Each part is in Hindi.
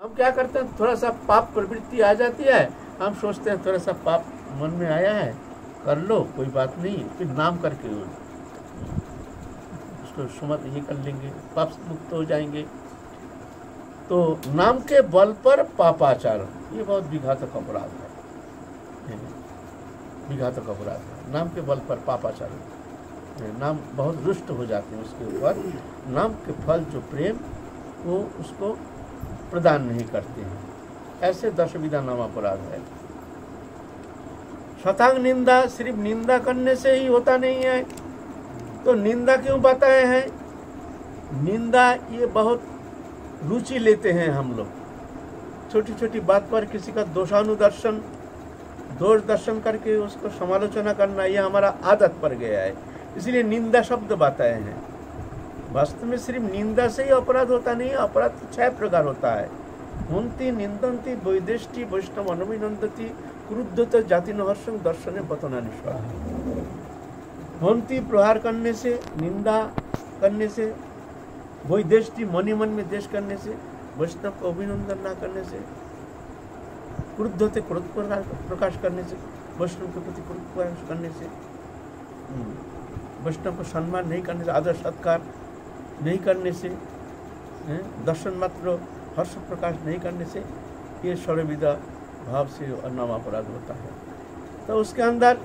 हम क्या करते हैं? थोड़ा सा पाप प्रवृत्ति आ जाती है। हम सोचते हैं, थोड़ा सा पाप मन में आया है, कर लो, कोई बात नहीं। फिर नाम करके उसको सुमत ये कर लेंगे, पाप से मुक्त हो जाएँगे। तो नाम के बल पर पापाचार ये बहुत विघातक अपराध है। विघातक अपराध है। नाम के बल पर पापाचार नाम बहुत रुष्ट हो जाते हैं उसके ऊपर। नाम के फल, जो प्रेम, वो उसको प्रदान नहीं करते हैं। ऐसे दस विधा नाम अपराध है। शतांग निंदा सिर्फ़ निंदा करने से ही होता नहीं है। तो निंदा क्यों बताए हैं? निंदा ये बहुत रुचि लेते हैं हम लोग। छोटी छोटी बात पर किसी का दोषानुदर्शन दोष दर्शन करके उसको समालोचना करना, ये हमारा आदत पड़ गया है। इसलिए निंदा शब्द बताए हैं। वास्तव में सिर्फ़ निंदा से ही अपराध होता नहीं अपराध तो छह प्रकार होता है। हुंती निंदंती वैदेष्टि वैष्णव अनुमिनंदती क्रुद्धत जाति नहर्षण दर्शन पतना हुंती प्रहार करने से निंदा करने से वैदेष्टि मनी मन में देश करने से वैष्णव को अभिनंदन ना करने से क्रुद्ध क्रोध प्रकाश करने से वैष्णव के प्रति क्रोध प्रकाश करने से हम्म, वैष्णव को सम्मान नहीं करने से आदर सत्कार नहीं करने से दर्शन मात्र, हर्ष प्रकाश नहीं करने से ये सर्वविदा भाव से नाम अपराध होता है। तो उसके अंदर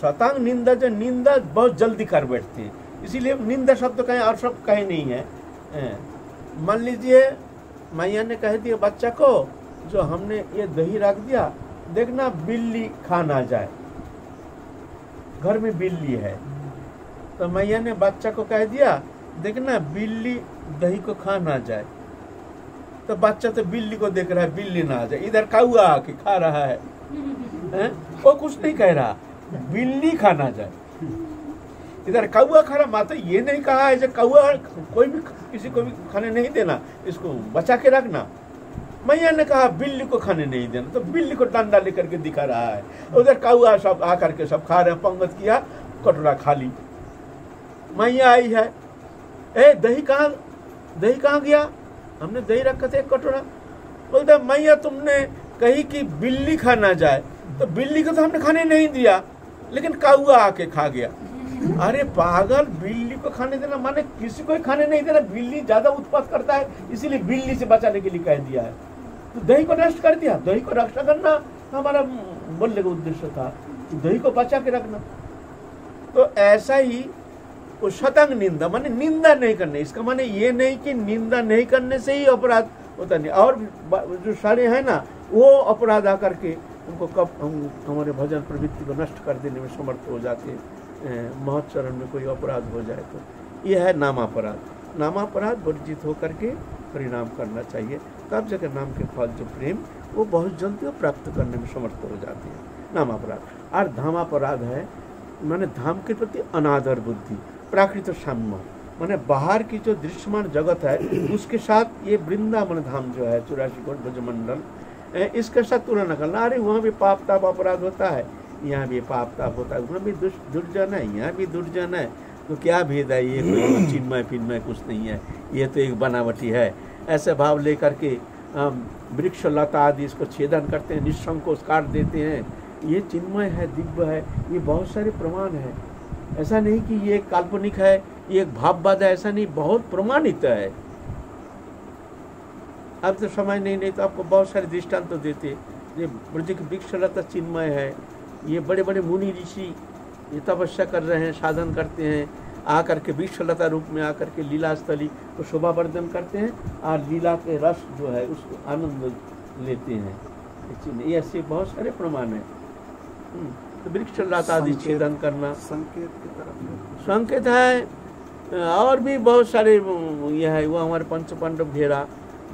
शतांग निंदा जो निंदा बहुत जल्दी कर बैठती है। इसीलिए निंदा शब्द तो कहीं और शब्द कहीं नहीं है, मान लीजिए, मैया ने कह दिया, बच्चा को, जो हमने ये दही रख दिया, देखना बिल्ली खा ना जाए। घर में बिल्ली है। तो मैया ने बच्चा को कह दिया देखना बिल्ली दही को खा ना जाए। तो बच्चा तो बिल्ली को देख रहा है, बिल्ली ना आ जाए। इधर कौआ आके खा रहा है? वो कुछ नहीं कह रहा। बिल्ली खा ना जाए। इधर कौआ खा रहा, माता ये नहीं कहा है कौआ कोई भी किसी को भी खाने नहीं देना, इसको बचा के रखना। मैया ने कहा, बिल्ली को खाने नहीं देना। तो बिल्ली को डंडा लेकर के दिखा रहा है। उधर कौआ सब आकर के सब खा रहे हैं, पंगत किया, कटोरा खाली। मैया आई है ए, दही कहाँ दही कहाँ गया? हमने दही रखा था एक कटोरा। बोलते, मैया, तुमने कही कि बिल्ली खा ना जाए। तो बिल्ली को तो हमने खाने नहीं दिया, लेकिन कौआ आके खा गया। अरे पागल, बिल्ली को खाने देना माने किसी को खाने नहीं देना। बिल्ली ज़्यादा उत्पाद करता है, इसीलिए बिल्ली से बचाने के लिए कह दिया है। तो दही को नष्ट कर दिया। दही को रक्षा करना हमारा मूल्य का उद्देश्य था दही को बचा के रखना। तो ऐसा ही वो शतंग निंदा, माने निंदा नहीं करने, इसका माने ये नहीं कि निंदा नहीं करने से ही अपराध होता नहीं। और जो सारे हैं ना, वो अपराध आकर के उनको कब हम, हमारे भजन प्रवृत्ति को नष्ट कर देने में समर्थ हो जाते महत्चरण में कोई अपराध हो जाए तो। यह है नामापराध। नामापराध वर्जित होकर के परिणाम करना चाहिए। तब जगह नाम के फल, जो प्रेम, वो बहुत जल्दी प्राप्त करने में समर्थ हो जाते हैं। नामापराध। और धामापराध है, मैंने धाम के प्रति अनादर बुद्धि। प्राकृत साम्य। मैंने बाहर की जो दृश्यमान जगत है, उसके साथ ये वृंदावन धाम जो है चौरासी कोट ब्रजमंडल इसके साथ तुलना करना। अरे, वहाँ भी पाप ताप अपराध होता है। यहाँ भी पाप ताप होता है। वहाँ भी दुर्जन है। यहाँ भी दुर्जन है। तो क्या भेद है? ये चिन्मय फिन्मय कुछ नहीं है। ये तो एक बनावटी है। ऐसे भाव लेकर के वृक्ष लता आदि इसको छेदन करते हैं निशंकोच काट देते हैं। ये चिन्मय है, दिव्य है। ये बहुत सारे प्रमाण है। ऐसा नहीं कि ये काल्पनिक है, ये एक भाववाद है, ऐसा नहीं, बहुत प्रमाणित है। अब तो समय नहीं नहीं तो आपको बहुत सारे दृष्टांत तो देते ये ब्रज वृक्षलता चिन्मय है, ये बड़े बड़े मुनि ऋषि ये तपस्या कर रहे हैं, साधन करते हैं, आकर के वृक्षलता रूप में आकर के लीला स्थली को शोभावर्धन करते हैं और लीला के रस जो है उसको आनंद लेते हैं। ये ऐसे बहुत सारे प्रमाण हैं। तो वृक्ष लता आदि छेदन करना। संकेत की तरफ़ संकेत है और भी बहुत सारे ये है वो हमारे पंच पांडव घेरा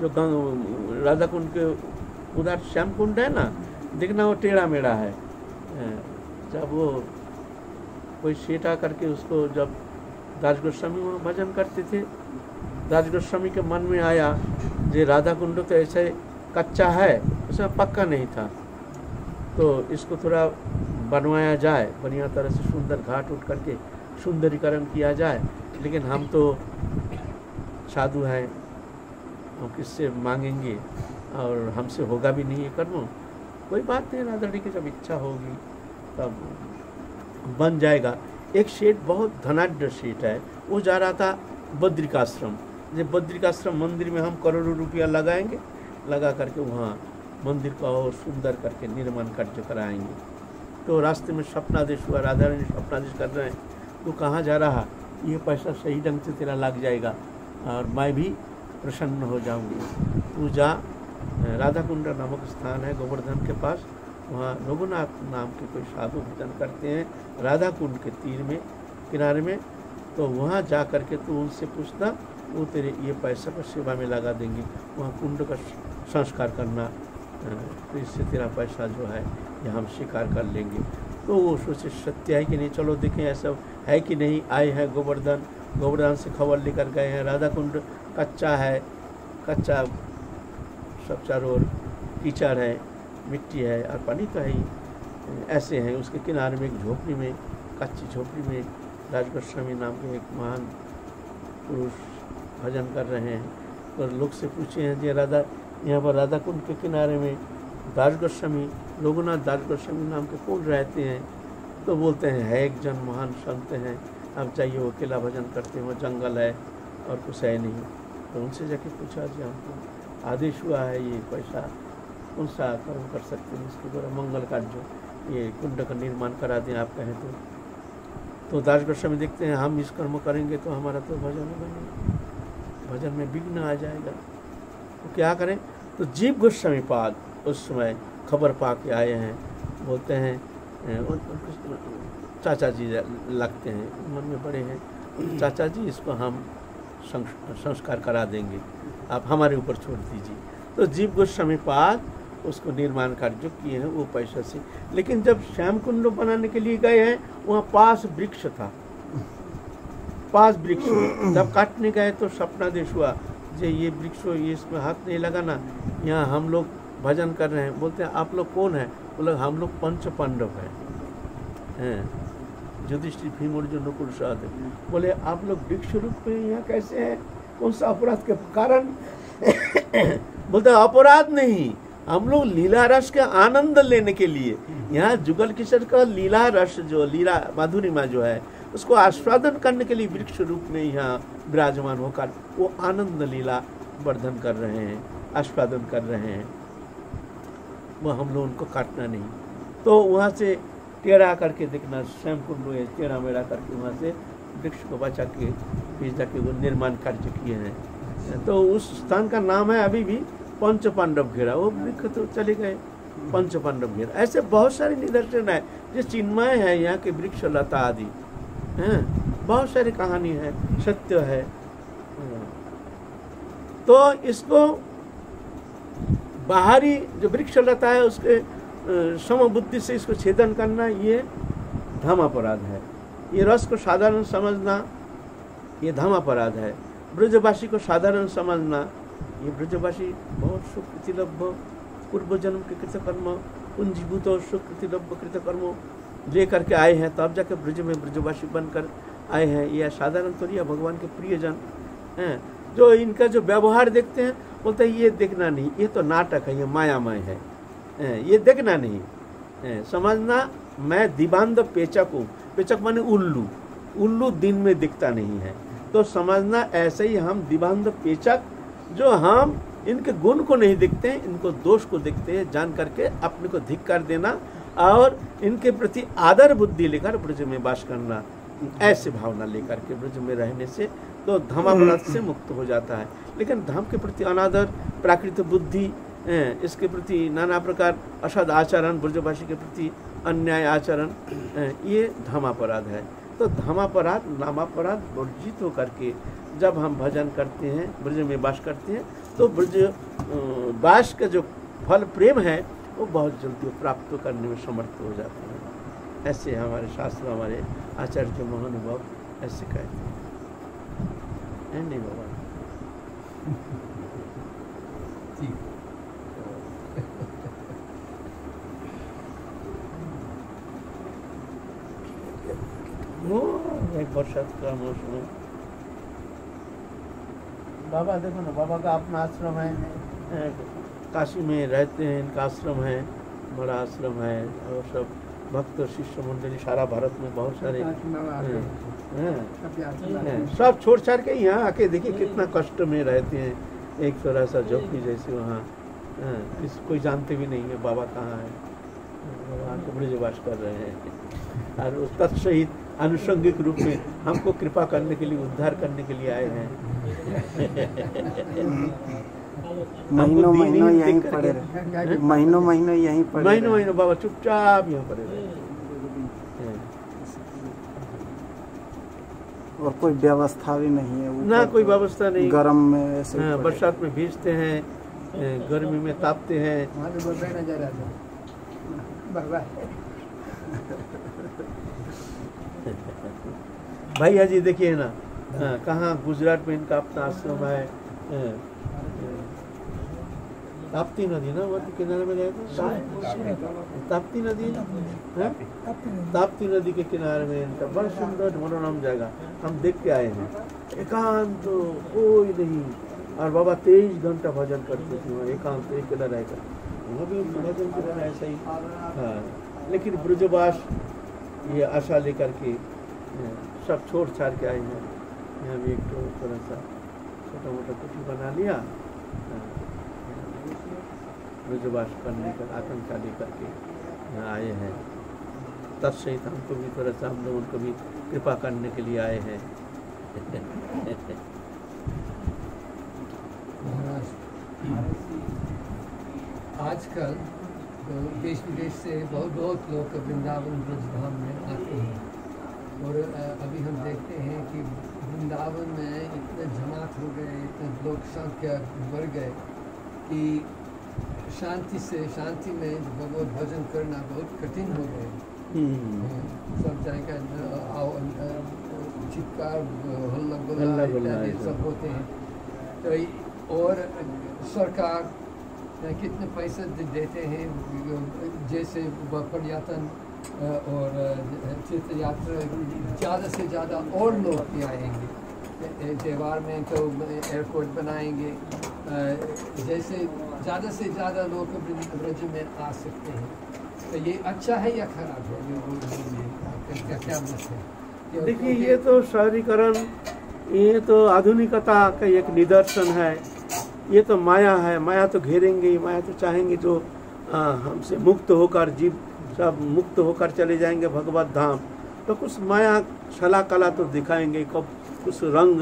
जो राधा कुंड के उधर श्याम कुंड है ना देखना वो टेढ़ा मेढ़ा है। जब वो कोई सेठ करके उसको जब दास गोस्वामी वहाँ भजन करते थे दास गोस्वामी के मन में आया जे राधा कुंड तो ऐसे कच्चा है उसमें पक्का नहीं था। तो इसको थोड़ा बनवाया जाए, बढ़िया तरह से सुंदर घाट उठ करके सुंदरीकरण किया जाए। लेकिन हम तो साधु हैं, हम किससे मांगेंगे? और हमसे होगा भी नहीं ये कर्म। कोई बात नहीं राधा रानी की जब इच्छा होगी, तब बन जाएगा। एक सेठ बहुत धनाढ़ सेठ है। वो जा रहा था बद्रिकाश्रम। जब बद्रिकाश्रम मंदिर में हम करोड़ों रुपया लगाएँगे, लगा करके वहाँ मंदिर को और सुंदर करके निर्माण कार्य कराएँगे। तो रास्ते में सपनादेश हुआ, राधा रानी सपनादेश कर रहे हैं तो कहाँ जा रहा? ये पैसा सही ढंग से तेरा लग जाएगा और मैं भी प्रसन्न हो जाऊँगी। तू जा राधा कुंड नामक स्थान है, गोवर्धन के पास। वहाँ रघुनाथ नाम के कोई साधु भजन करते हैं राधा कुंड के तीर में, किनारे में। तो वहाँ जा करके तू उनसे पूछना, वो तेरे ये पैसा को सेवा में लगा देंगे। वहाँ कुंड का संस्कार करना तो इससे तेरा पैसा जो है, ये हम स्वीकार कर लेंगे। तो वो सोचे, सत्य है कि नहीं? चलो देखें, ऐसा है कि नहीं? आए हैं गोवर्धन। गोवर्धन से खबर लेकर गए हैं। राधा कुंड कच्चा है। कच्चा सब चारों ओर कीचड़ है, मिट्टी है और पानी तो है ही। ऐसे हैं। उसके किनारे में एक झोपड़ी में, कच्ची झोपड़ी में राज गोस्वामी नाम के एक महान पुरुष भजन कर रहे हैं। तो लोग से पूछे हैं, जी राधा यहाँ पर राधा कुंड के किनारे में दास गोस्वामी लोगनाथ दास गोस्वामी नाम के कौन रहते हैं तो बोलते हैं, है एक जन महान संत हैं, आप जाइए, वो अकेला भजन करते हैं, वो जंगल है और कुछ है नहीं। तो उनसे जाके पूछा, जी, हमको आदेश हुआ है, ये पैसा कौन सा कर्म कर सकते हैं? इसके द्वारा मंगल कार्य ये कुंड का निर्माण करा दें आप कहें तो। तो दास गोस्वामी देखते हैं, हम इस कर्म करेंगे तो हमारा तो भजन होगा नहीं भजन में विघ्न आ जाएगा। तो क्या करें? तो जीव गोस्वामी पाद उस समय खबर पा के आए हैं, बोलते हैं चाचा जी लगते हैं, मन में बड़े हैं चाचा जी इसको हम संस्कार करा देंगे, आप हमारे ऊपर छोड़ दीजिए। तो जीव गोस्वामी पाद उसको निर्माण कार्य किए हैं, वो पैसा से। लेकिन जब श्याम कुंड बनाने के लिए गए हैं, वहाँ पास वृक्ष था। पास वृक्ष जब काटने गए तो सपना देश हुआ ये वृक्ष हो, ये इसमें हाथ नहीं लगाना। यहाँ हम लोग भजन कर रहे हैं। बोलते हैं आप लोग कौन है? बोले हम लोग पंच पांडव हैं। हैं। युधिष्ठिर भीम अर्जुन नकुल बोले आप लोग वृक्ष रूप में यहाँ कैसे हैं? कौन सा अपराध के कारण? बोलते अपराध नहीं। हम लोग लीला रस के आनंद लेने के लिए। यहाँ जुगल किशोर का लीला रस जो लीला माधुरिमा जो है उसको आस्वादन करने के लिए वृक्ष रूप में यहाँ विराजमान होकर वो आनंद लीला वर्धन कर रहे हैं, आस्वादन कर रहे हैं। वो हम लोग उनको काटना नहीं। तो वहाँ से टेढ़ा करके देखना, स्वयं कुंड टेढ़ा मेढ़ा करके वहाँ से वृक्ष को बचा के बीज के वो निर्माण कार्य किए हैं। तो उस स्थान का नाम है अभी भी पंच पांडव घेरा। वो वृक्ष तो चले गए पंच पांडव घेरा। ऐसे बहुत सारे निदर्शन है, जो चिन्मय है यहाँ के वृक्ष लता आदि। हैं। बहुत सारी कहानी है सत्य है। तो इसको बाहरी जो वृक्ष लता है उसके अ, समबुद्धि से इसको छेदन करना ये धम अपराध है। ये रस को साधारण समझना ये धम अपराध है। ब्रजवासी को साधारण समझना ये ब्रजवासी बहुत सुकृतिलभ्य पूर्व जन्म के कृतकर्म पुंजीभूत सुकृतिलभ्य कृतकर्म ले करके आए हैं तब जाके ब्रज में ब्रजवासी बनकर आए हैं। ये साधारण तो नहीं भगवान के प्रियजन हैं। जो इनका जो व्यवहार देखते हैं, बोलते हैं, ये देखना नहीं, ये तो नाटक है, ये मायामय है। ये देखना नहीं। समझना, मैं दिबांध पेचक हूँ। पेचक माने उल्लू। उल्लू दिन में दिखता नहीं है। तो समझना, ऐसे ही हम दिबांध पेचक, जो हम इनके गुण को नहीं देखते हैं, इनको दोष को देखते हैं, जान करके अपने को धिक कर देना और इनके प्रति आदर बुद्धि लेकर ब्रज में वास करना ऐसे भावना लेकर के ब्रज में रहने से तो धमापराध से मुक्त हो जाता है। लेकिन धम के प्रति अनादर प्राकृतिक बुद्धि इसके प्रति नाना प्रकार असद आचरण ब्रजभाषी के प्रति अन्याय आचरण ये धमापराध है। तो धमापराध नामापराध वर्जित होकर के जब हम भजन करते हैं ब्रज में वास करते हैं तो ब्रज वास का जो फल प्रेम है वो बहुत जल्दी प्राप्त करने में समर्थ हो जाते हैं। ऐसे हमारे शास्त्र हमारे आचार्य महानुभाव ऐसे कहते हैं। है नहीं बाबा? वो एक बरसात का मौसम है। बाबा देखो ना बाबा का अपना आश्रम है। काशी में रहते हैं इनका आश्रम है बड़ा आश्रम है और सब भक्त और शिष्य मंडली सारा भारत में बहुत सारे हैं, हैं, हैं। सब छोड़ छाड़ के यहाँ आके देखिए कितना कष्ट में रहते हैं एक थोड़ा सा झोपड़ी जैसे वहाँ। हैं, किस कोई जानते भी नहीं है बाबा कहाँ है। बाबा आके ब्रजवास कर रहे हैं। और तत्सहित आनुषंगिक रूप में हमको कृपा करने के लिए उद्धार करने के लिए आए हैं। महीनों महीनों यहीं पड़े रहे। महीनों महीनों यहीं पड़े महीनों महीनों बाबा चुपचाप यहाँ पड़े रहे। और कोई व्यवस्था भी नहीं है ना कोई तो। व्यवस्था नहीं। गर्म में ऐसे ही। बरसात में भीजते हैं गर्मी में तापते हैं। भैया जी देखिए ना हाँ, कहाँ गुजरात में इनका अपना आश्रम हाँ, हाँ। ताप्ती नदी ना वहाँ किनारे में गए थे ताप्ती नदी। हाँ? ताप्ती नदी। के किनारे में इनका बड़ा सुंदर मनोरम जगह। हम देख के आए हैं। एकांत कोई नहीं। और बाबा तेईस घंटा भजन करते थे वहाँ एकांत अकेला रहकर वहाँ भी भजन कर रहे ऐसा ही। हाँ। लेकिन ब्रजवास ये आशा लेकर के सब छोड़ छाड़ के आए हैं। यहाँ भी एक तो थोड़ा सा छोटा मोटा कुछ बना लिया। हाँ, ब्रजवास करने का आकांक्षा लेकर के आए हैं। तत्सहित हमको भी थोड़ा सा हम लोग को भी कृपा करने के लिए आए हैं। आजकल तो देश विदेश से बहुत बहुत लोग वृंदावन, ब्रजधाम में आते हैं। और अभी हम देखते हैं कि वृंदावन में इतने जमात हो गए, इतने लोक संख्या बढ़ गए कि शांति से शांति में भगवत भजन करना बहुत कठिन हो गए हम्म, सब जगह चित्कार हल्ला हल्ला गुल्ला गुल्ला इत्यादि ऐसा। सब होते हैं। तो और सरकार कितने पैसे दे- देते हैं जैसे पर्यटन और तीर्थ यात्रा ज़्यादा से ज़्यादा और लोग भी आएँगे। त्योहार में तो एयरपोर्ट बनाएँगे। जैसे ज़्यादा से ज़्यादा लोग ब्रज में आ सकते हैं। तो ये अच्छा है या खराब है? क्या क्या मत है? देखिए ये तो शहरीकरण ये तो आधुनिकता का एक निदर्शन है। ये तो माया है। माया तो घेरेंगे ही माया तो चाहेंगे जो हमसे मुक्त होकर जीव सब मुक्त होकर चले जाएँगे भगवत धाम। तो कुछ माया छला कला तो दिखाएँगे कब कुछ रंग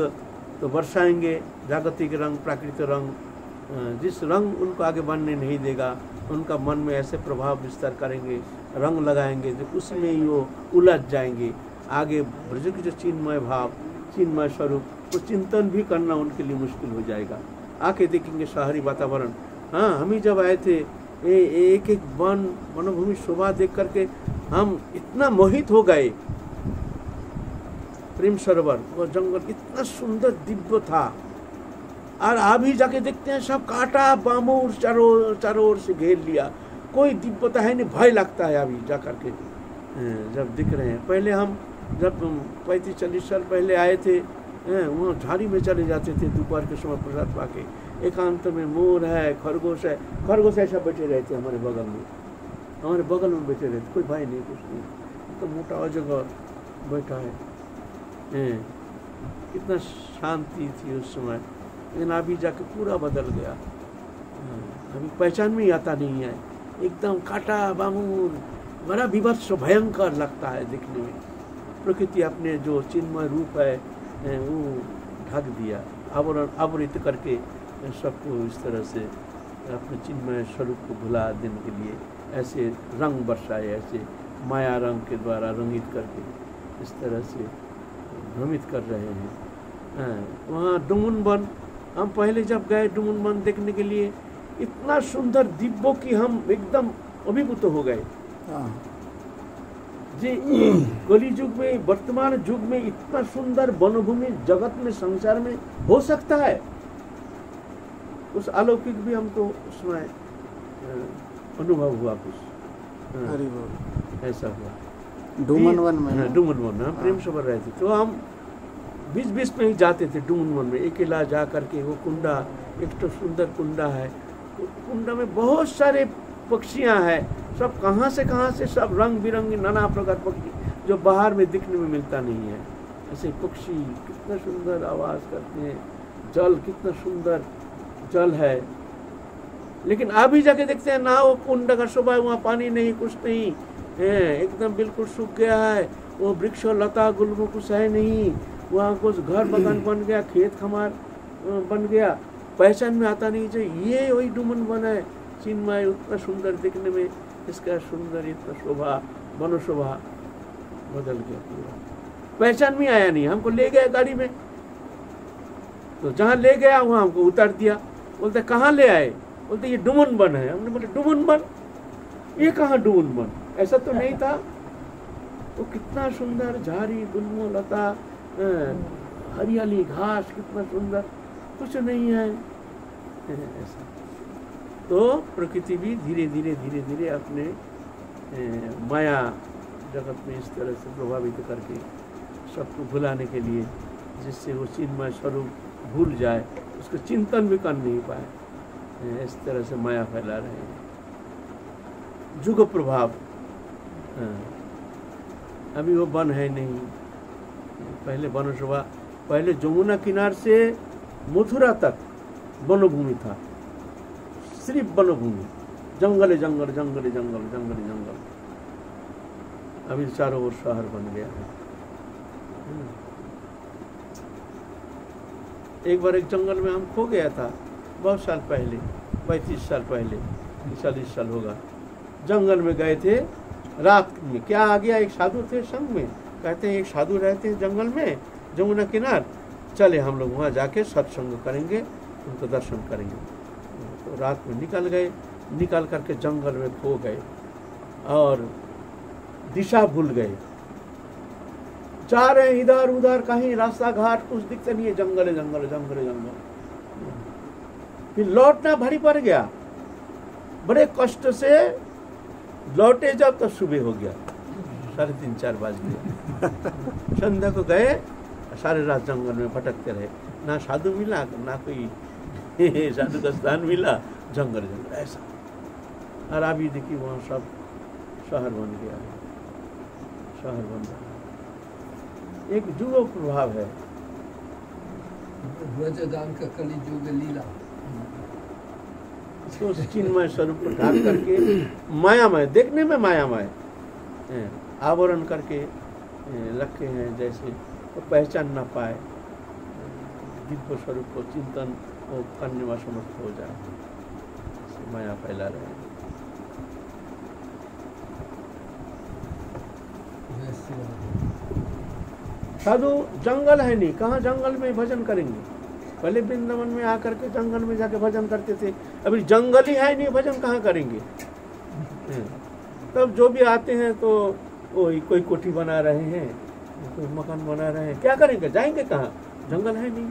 तो बरसाएँगे जागतिक रंग प्राकृतिक रंग जिस रंग उनको आगे बढ़ने नहीं देगा उनका मन में ऐसे प्रभाव विस्तार करेंगे रंग लगाएँगे जो उसमें ही वो उलझ जाएँगे। आगे ब्रज की जो चिन्मय भाव चिन्मय स्वरूप वो चिंतन भी करना उनके लिए मुश्किल हो जाएगा। आके देखेंगे शहरी वातावरण। हाँ हम ही जब आए थे ए, एक एक वन वनभूमि शोभा देख करके हम इतना मोहित हो गए प्रेम सरोवर वो जंगल इतना सुंदर दिव्य था। और अभी जाके देखते हैं सब काटा बामूर चारों चारों ओर से घेर लिया। कोई दिव्यता है नहीं भय लगता है अभी जा करके। जब दिख रहे हैं। पहले हम जब पैंतीस चालीस साल पहले आए थे वहाँ झाड़ी में चले जाते थे दोपहर के समय प्रसाद पाके। एकांत में मोर है खरगोश है। खरगोश ऐसा बैठे रहते हमारे बगल में। हमारे बगल में बैठे रहते कोई भाई नहीं कुछ नहीं। तो मोटा अजगर बैठा हैं, कितना शांति थी उस समय। लेकिन अभी जाके पूरा बदल गया। हाँ, अभी पहचान में आता नहीं है। एकदम काटा बामूर बड़ा विभत्स भयंकर लगता है दिखने में। प्रकृति अपने जो चिन्मय रूप है वो ढक दिया। आवरण आवृत करके सबको इस तरह से अपने चिन्मय स्वरूप को भुला देने के लिए ऐसे रंग बरसाए ऐसे माया रंग के द्वारा रंगित करके इस तरह से भ्रमित कर रहे हैं। हाँ, वहाँ डुमुन वन हम पहले जब गए डुमुन वन देखने के लिए इतना सुंदर दिव्यों की हम एकदम अभिभूत हो गए। हाँ, जी कली युग में वर्तमान युग में इतना सुंदर वनभूमि जगत में संसार में हो सकता है। उस अलौकिक भी हमको उसमें अनुभव हुआ कुछ। हाँ, ऐसा हुआ। डुमन वन में हाँ? डुमन वन हम प्रेम हाँ। सबर रहे थे। तो हम बीच बीच में ही जाते थे डुमन वन में। अकेला जा करके वो कुंडा एक तो सुंदर कुंडा है। कुंडा में बहुत सारे पक्षियाँ हैं। सब कहाँ से कहाँ से सब रंग बिरंगी नाना प्रकार पक्षी जो बाहर में दिखने में मिलता नहीं है। ऐसे पक्षी कितना सुंदर आवाज़ करते हैं। जल कितना सुंदर जल है। लेकिन अभी जाके देखते हैं ना वो कुंड का शोभा है, वहाँ पानी नहीं कुछ नहीं। है एकदम बिल्कुल सूख गया है। वो वृक्ष और लता गुल्म कुछ है नहीं। वहाँ कुछ घर बगान बन गया, खेत खमार बन गया। पहचान में आता नहीं जो ये वही डुमन वन है। चिन्मय उतना सुंदर दिखने में, इसका सुंदर इतना शोभा मनो शोभा बदल गया पूरा। पहचान में आया नहीं, हमको ले गया गाड़ी में। तो जहाँ ले गया, वहाँ हमको उतार दिया। बोलते, कहाँ ले आए? बोलते, ये डुमन बन है। हमने बोले, डुमन बन ये कहाँ डुमन बन ऐसा तो नहीं था। वो कितना सुंदर झाड़ी गुलमो, लता हरियाली, घास, कितना सुंदर। कुछ नहीं है। ऐसा। तो प्रकृति भी धीरे धीरे धीरे धीरे अपने माया जगत में इस तरह से प्रभावित करके सबको भुलाने के लिए जिससे वो चिन्मय स्वरूप भूल जाए, उसको चिंतन भी कर नहीं पाए इस तरह से माया फैला रहे हैं। जुग प्रभाव। अभी वो वन है नहीं। पहले वन शोभा पहले जमुना किनार से मथुरा तक वनभूमि था। सिर्फ़ वनभूमि। जंगल जंगल जंगल जंगल जंगल जंगल। अभी चारों ओर शहर बन गया है। हम्म। एक बार एक जंगल में हम खो गया था, बहुत साल पहले, पैंतीस साल पहले, चालीस साल होगा। जंगल में गए थे रात में। क्या आ गया एक साधु थे संग में? कहते हैं, एक साधु रहते हैं जंगल में, जमुना किनार। चले हम लोग वहाँ जाके सत्संग करेंगे, उनको दर्शन करेंगे। तो रात में निकल गए, निकल करके जंगल में खो गए और दिशा भूल गए। जा रहे हैं इधर उधर, कहीं रास्ता घाट कुछ दिखते नहीं है, जंगल जंगल जंगल जंगल फिर लौटना भारी पड़ गया। बड़े कष्ट से लौटे जब तो सुबह हो गया। साढ़े तीन, चार बज गया संध्या को गए, सारे रात जंगल में भटकते रहे। ना साधु मिला, ना कोई साधु का स्थान मिला, जंगल जंगल ऐसा। और अभी देखिए, वहाँ सब शहर बन गया है। शहर बन है। एक जुगो प्रभाव है। का कली युग लीला। इसको उस चिन्मय स्वरूप को ढाक करके मायामय, देखने में मायामय आवरण करके रखे हैं जैसे वो पहचान ना पाए। दिव्य स्वरूप को चिंतन वो करने में समर्थ हो जाए। माया फैला रहे। साधु, जंगल है नहीं। कहाँ जंगल में भजन करेंगे? पहले वृंदावन में आकर के जंगल में जाके भजन करते थे। अभी जंगल ही है नहीं, भजन कहाँ करेंगे? तब जो भी आते हैं तो वो कोई कोठी बना रहे हैं, कोई मकान बना रहे हैं। क्या करेंगे? जाएँगे कहाँ? जंगल है नहीं।